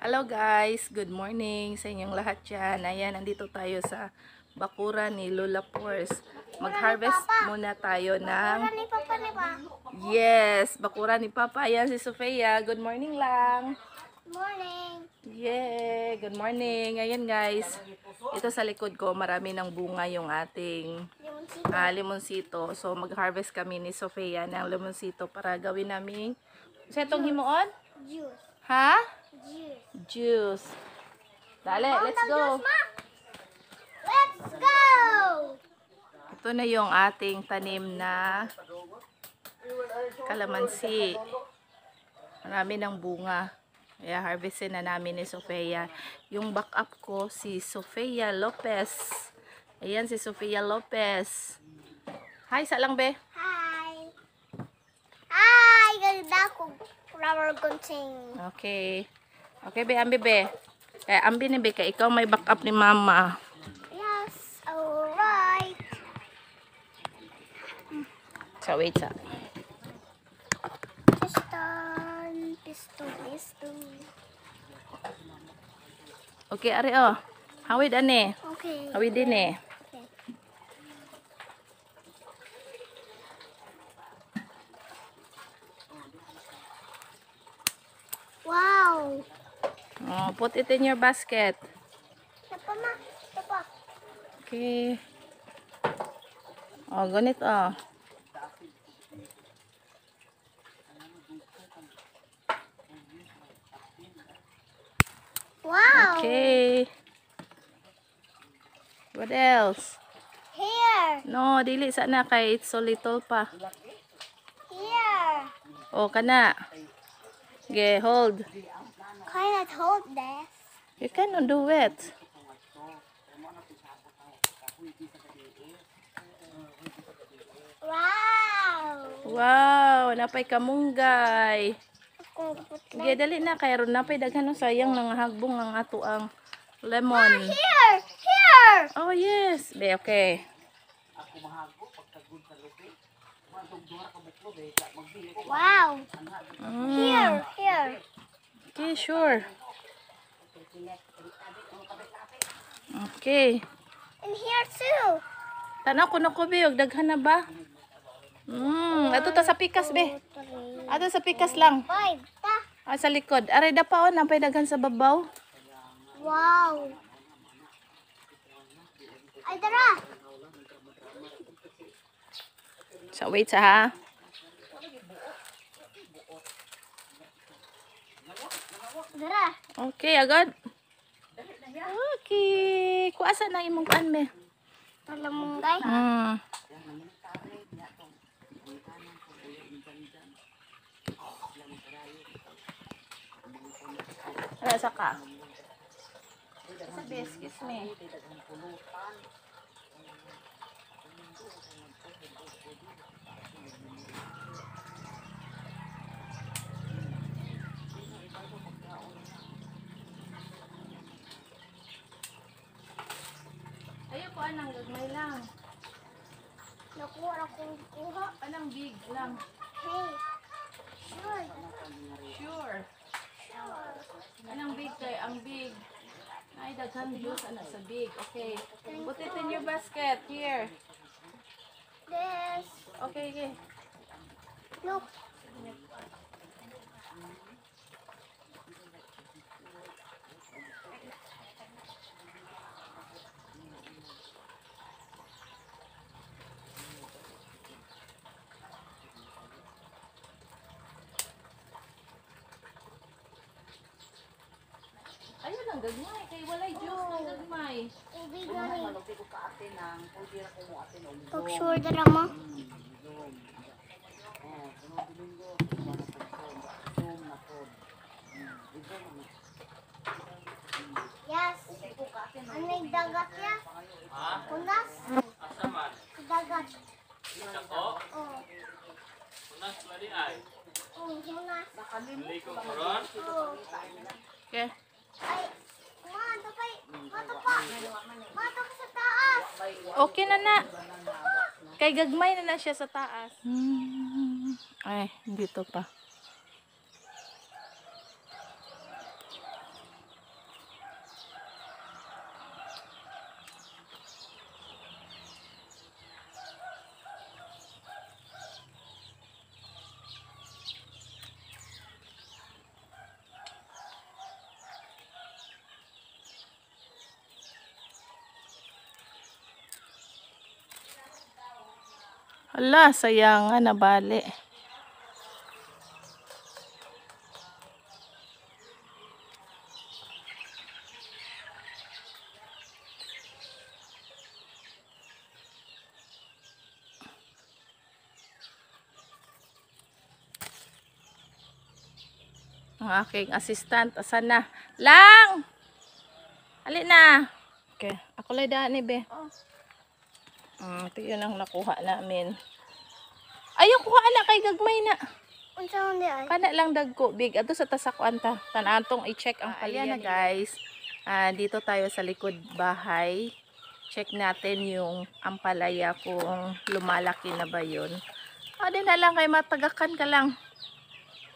Hello guys, good morning sa inyong lahat dyan. Ayan, nandito tayo sa bakura ni Lola Pors. Mag-harvest muna tayo ng... Wala ni Papa ba? Yes, bakura ni Papa. Ayan si Sofia. Good morning lang. Morning. Yeah, good morning. Ayan guys, ito sa likod ko, marami ng bunga yung ating Limon si ah, limonsito. So, mag-harvest kami ni Sofia ng limonsito para gawin namin... Sa itong himuon? juice. Ha? Juice. Juice. Dale, let's go. Let's go! Ito na yung ating tanim na kalamansi. Marami ng bunga. Kaya harvestin na namin ni Sofia. Yung backup ko, si Sofia Lopez. Ayan si Sofia Lopez. Hi, sa lang be. Hi. Hi! Ganda ko. Flower gunting. Okay. Okay, be, ambi be. Kaya ambi ni be, kaya ikaw may backup ni mama. Yes. Alright. So, wait sa. Piston. Piston. Piston. Okay, ari oh. Hawid ane. Okay. Hawid din eh. Okay. Wow. Oh, put it in your basket. Ito ma. Ito pa. Okay. Oh, ganito oh. Wow. Okay. What else? Here. No, dili sana kay it's so little pa. Here. Oh, kana. Okay, hold. Can I hold this? You cannot do it. Wow. Wow, napay kamunggay. Ako, Okay, dali na kay ron napay daghan sayang nang hagbong ang ato ang lemon. Here. Here. Oh, yes. Be, okay. Wow. Mm. Here. Here. Okay, sure. Okay. And here too. Tanaw ko na ko be, daghan na ba? Mm, ato ta sa pikas be. Ato sa pikas lang. five. Ta. Ah, sa likod. Aray da pa oh, napay daghan sa babaw. Wow. Ay, dara. So wait sa ha. Dara. Okay, agad. Okay. Kuasa na imong kuan be. Alam mo, guys. Mm. Ano sa ka? Sa excuse me. Ayoko anang gagmay lang. Nakuha akong kuha. Anang big lang. Hey. Sure. Sure. Anong big kay? Ang big. Ay, daghan juice ana sa big. Okay. Put it in your basket. Here. This. Okay, okay. Look. Gagmay. Kay walay juice ng gagmay. Ubig na ni. Pag sure dara mo. Yes. Ano yung dagat ya? Kunas? Dagat. Oo. Oo, kunas. Oo. Okay. Ay, ma, tapay. Ma, tapa. Ma, tapa sa taas. Okay na na. Kay gagmay na na siya sa taas. Ay, dito pa. Ala, sayang nga nabali. Ang aking assistant, asan na? Lang! Ali na! Okay, ako lang daan ni Be. Oh. Mm, ito yun ang nakuha namin. Ayaw, kuha na kay gagmay na. Unsa di ay? Kana lang dagko big ato sa tasakuan ta. Tanatong i-check ang palya na guys. Ah, dito tayo sa likod bahay. Check natin yung ampalaya kung lumalaki na ba yun. Ah, di na lang kay matagakan ka lang.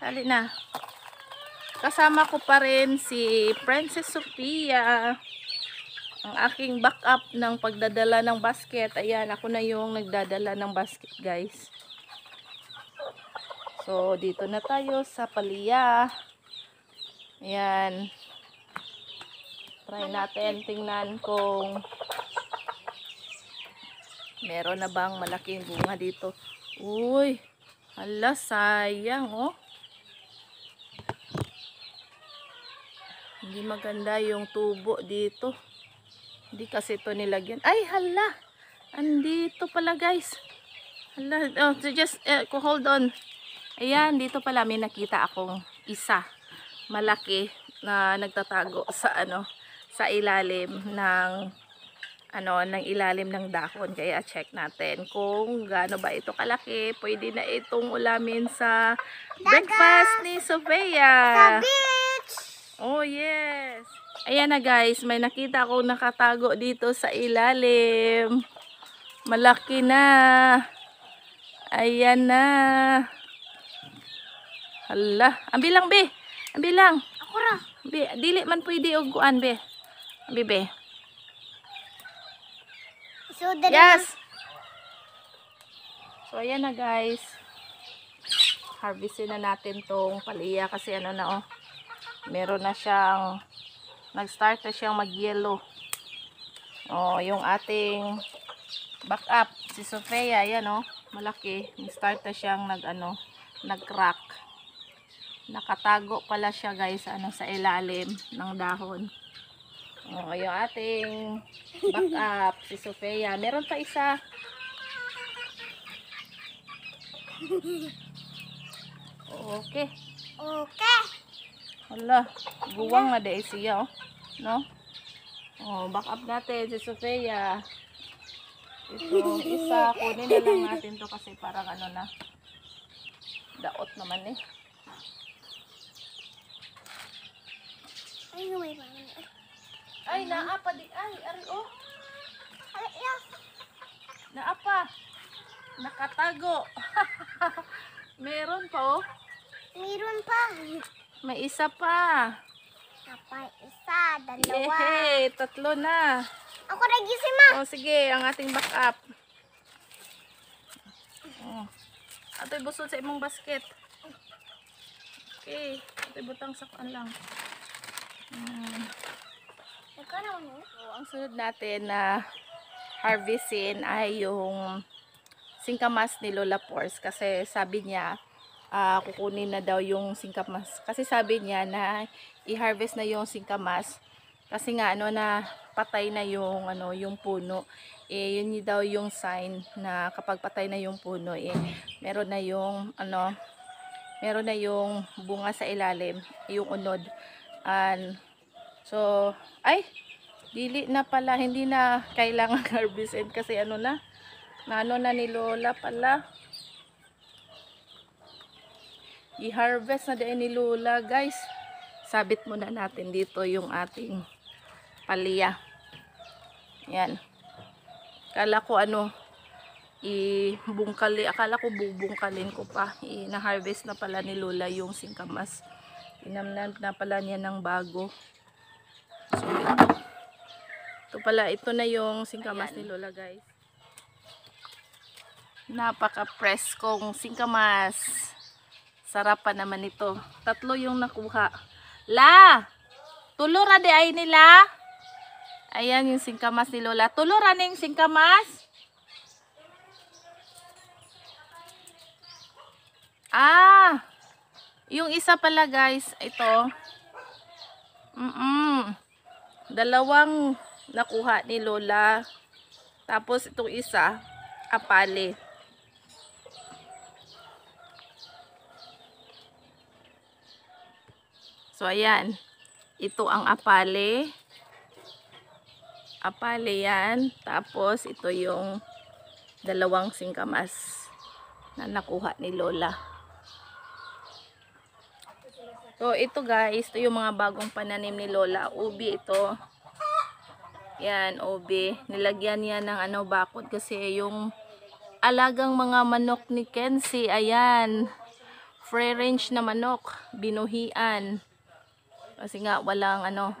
Dali na. Kasama ko pa rin si Princess Sophia. Ang aking backup ng pagdadala ng basket. Ayan, ako na yung nagdadala ng basket guys. So, dito na tayo sa paliya. Ayan. Try natin tingnan kung meron na bang malaking bunga dito. Uy, hala, sayang, oh. Hindi maganda yung tubo dito. Hindi kasi ito nilagyan. Ay, hala. Andito pala, guys. Hala, oh, so just, eh, hold on. Ayan, dito pala may nakita akong isa malaki na nagtatago sa ano sa ilalim ng ano ng ilalim ng dahon kaya check natin kung gaano ba ito kalaki pwede na itong ulamin sa breakfast ni Sofia Beach! oh yes ayan na guys may nakita akong nakatago dito sa ilalim malaki na ayan na Hala, ang bilang be. Ang bilang. Ako ra. Be, dili man pwede og kuan be. Be be. So Yes. So ayan na guys. Harvestin na natin tong paliya kasi ano na oh. Meron na siyang nag-start na siyang mag-yellow. Oh, yung ating backup si Sofia, yan oh, malaki. Nag-start na siyang nag-ano, nag-crack. Nakatago pala siya guys ano sa ilalim ng dahon. Oh, yung ating backup si Sofia. Meron pa isa. Okay. Okay. Hala, guwang na dahil siya, oh. No? Oh, back up natin si Sofia. Ito, isa, kunin na lang natin to kasi parang ano na, daot naman eh. Ay, may pa. Ay, naapa di, ay, ari, oh, Ay, ya. naapa. Nakatago. Meron pa, oh. Meron pa. May isa pa. Kapay isa, dalawa. Yehey, tatlo na. Ako nagising ma. O, sige, ang ating backup. Oh. Ato'y busod sa imong basket. Okay. Ato'y butang sa kuan lang. Hmm. So, ang sunod natin na harvestin ay yung singkamas ni Lola Pors. Kasi sabi niya, ah, kukunin na daw yung singkamas. Kasi sabi niya na i-harvest na yung singkamas. Kasi nga ano na patay na yung ano yung puno. Eh yun daw yung sign na kapag patay na yung puno eh meron na yung ano meron na yung bunga sa ilalim, yung unod. And, so, ay, dili na pala, hindi na kailangan harvestin kasi ano na, na ano na ni Lola pala. I-harvest na din ni Lola, guys. Sabit muna natin dito yung ating palya. Yan. Kala ko ano, ibungkali, akala ko bubungkalin ko pa. I-na-harvest na pala ni Lola yung singkamas. Inamnan na pala niya ng bago. So, ito. Ito pala, ito na yung singkamas ni Lola, guys. Napaka-preskong singkamas. Sarap pa naman ito. Tatlo yung nakuha. La! Tulura de ay nila. Ayan yung singkamas ni Lola. Tulura ning singkamas. Ah! Yung isa pala guys, ito. Mm Dalawang nakuha ni Lola. Tapos itong isa, apale. So ayan. Ito ang apale. Apale yan. Tapos ito yung dalawang singkamas na nakuha ni Lola. So, ito guys, ito yung mga bagong pananim ni Lola. Ubi ito. Yan, ubi. Nilagyan niya ng ano, bakod kasi yung alagang mga manok ni Kenzie, ayan. Free range na manok. Binuhian. Kasi nga, walang ano,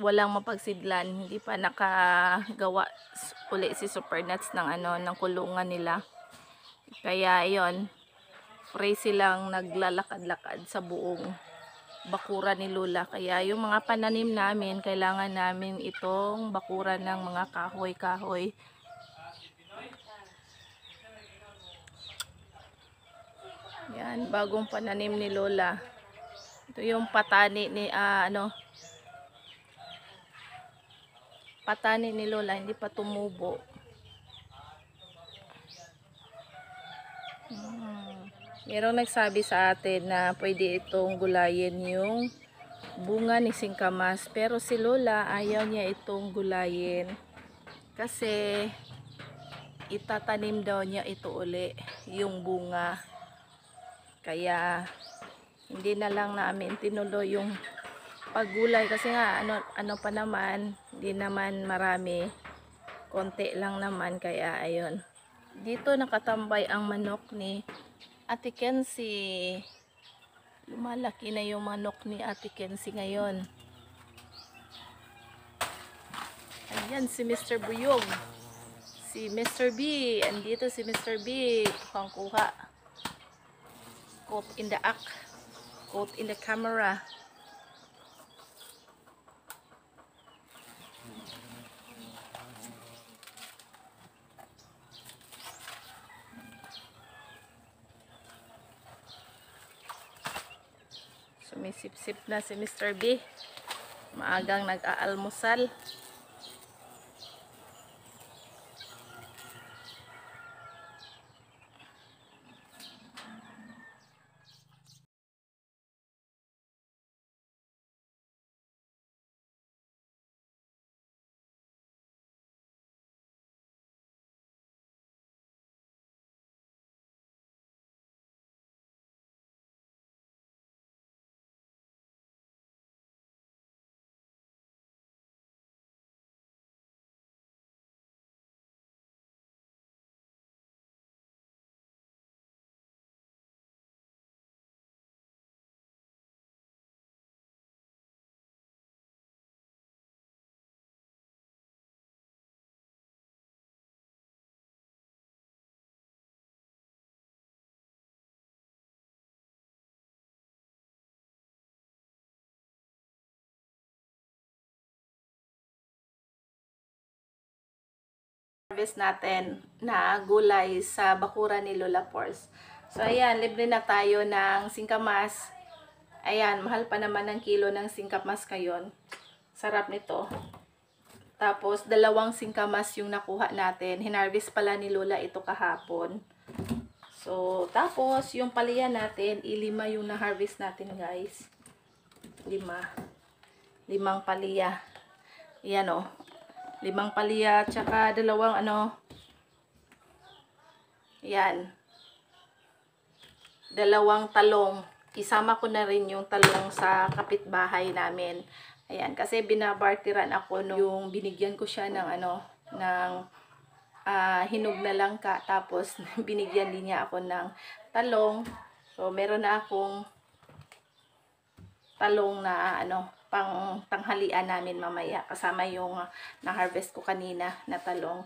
walang mapagsidlan. Hindi pa nakagawa uli si Supernuts ng ano, ng kulungan nila. Kaya, yon free silang naglalakad-lakad sa buong bakura ni Lula. Kaya yung mga pananim namin, kailangan namin itong bakura ng mga kahoy-kahoy. Yan, bagong pananim ni Lola. Ito yung patani ni, ah, ano, patani ni Lola, hindi pa tumubo. Hmm. Merong nagsabi sa atin na pwede itong gulayin yung bunga ni singkamas. Pero si Lola ayaw niya itong gulayin. Kasi itatanim daw niya ito uli yung bunga. Kaya hindi na lang namin tinuloy yung paggulay kasi nga ano ano pa naman, hindi naman marami. Konti lang naman kaya ayun. Dito nakatambay ang manok ni Ate Kenzie. Lumalaki na yung manok ni Ate Kenzie ngayon. Ayan si Mr. Buyog. Si Mr. B. Andito si Mr. B. Kuha. Caught in the act. Caught in the camera. Sumisip-sip na si Mr. B. Maagang nag-aalmusal. Harvest natin na gulay sa bakura ni Lola Pors. So, ayan, libre na tayo ng singkamas. Ayan, mahal pa naman ng kilo ng singkamas kayon. Sarap nito. Tapos, dalawang singkamas yung nakuha natin. Hinarvest pala ni Lola ito kahapon. So, tapos, yung paliya natin, ilima yung na-harvest natin, guys. Lima. Limang paliya. Yan, oh limang palya, tsaka dalawang ano, yan, dalawang talong. Isama ko na rin yung talong sa kapitbahay namin. Ayan, kasi binabartiran ako nung yung binigyan ko siya ng ano, ng ah, hinog na langka. Tapos, binigyan din niya ako ng talong. So, meron na akong talong na ano, pang tanghalian namin mamaya kasama yung uh, na-harvest ko kanina na talong.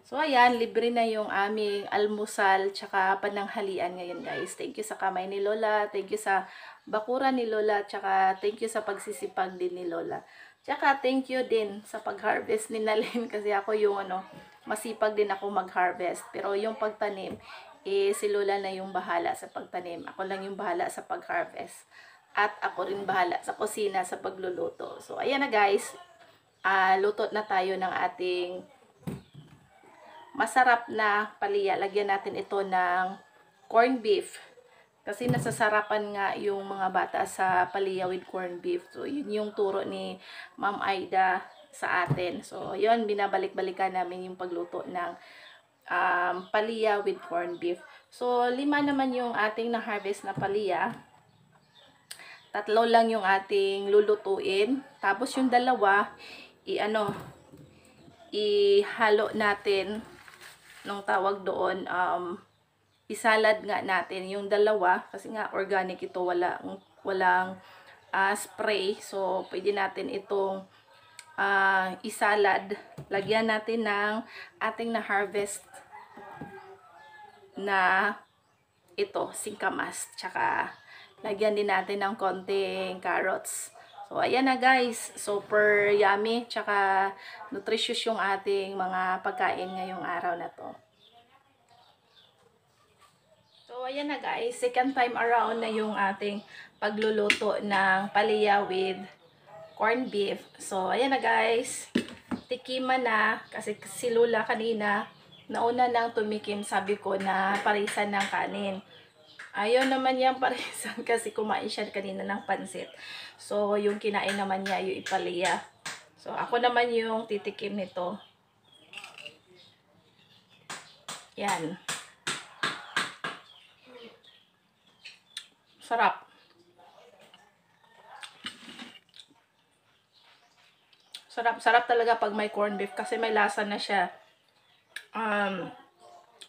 So ayan, libre na yung aming almusal tsaka pananghalian ngayon guys. Thank you sa kamay ni Lola, thank you sa bakura ni Lola, tsaka thank you sa pagsisipag din ni Lola. Tsaka thank you din sa pag-harvest ni Nalin kasi ako yung ano, masipag din ako mag-harvest. Pero yung pagtanim, eh, si Lola na yung bahala sa pagtanim. Ako lang yung bahala sa pag-harvest. At ako rin bahala sa kusina sa pagluluto. So, ayan na guys. Ah, luto na tayo ng ating masarap na paliya. Lagyan natin ito ng corned beef. Kasi nasasarapan nga yung mga bata sa paliya with corned beef. So, yun yung turo ni Ma'am Aida sa atin. So, yun, binabalik-balikan namin yung pagluto ng um, paliya with corned beef. So, lima naman yung ating na-harvest na paliya. Tatlo lang yung ating lulutuin. Tapos yung dalawa, i-ano, ihalo natin nung tawag doon, um, isalad nga natin yung dalawa. Kasi nga organic ito walang walang ah, spray. So pwede natin itong ah, isalad. Lagyan natin ng ating na harvest na ito singkamas tsaka lagyan din natin ng konting carrots so ayan na guys super yummy tsaka nutritious yung ating mga pagkain ngayong araw na to So, ayan na guys. Second time around na yung ating pagluluto ng paliya with corned beef. So, ayan na guys. Tikiman na. Kasi si Lula kanina, nauna nang tumikim, sabi ko na parisan ng kanin. Ayaw naman niyang parisan kasi kumain siya kanina ng pansit. So, yung kinain naman niya yung ipaliya. So, ako naman yung titikim nito. Yan. Sarap. Sarap, sarap talaga pag may corned beef kasi may lasa na siya. Um,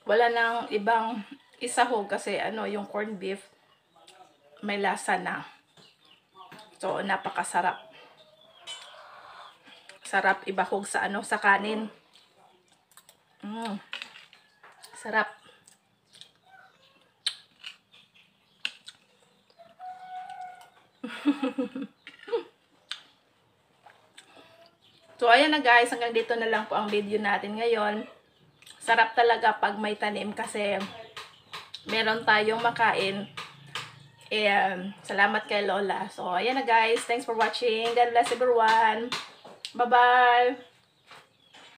wala nang ibang isahog kasi ano, yung corned beef may lasa na. So, napakasarap. Sarap ibahog sa ano, sa kanin. Mm. Sarap. So, ayan na guys. Hanggang dito na lang po ang video natin ngayon. Sarap talaga pag may tanim kasi meron tayong makain. Um, salamat kay Lola. So, ayan na guys. Thanks for watching. God bless everyone. Bye-bye.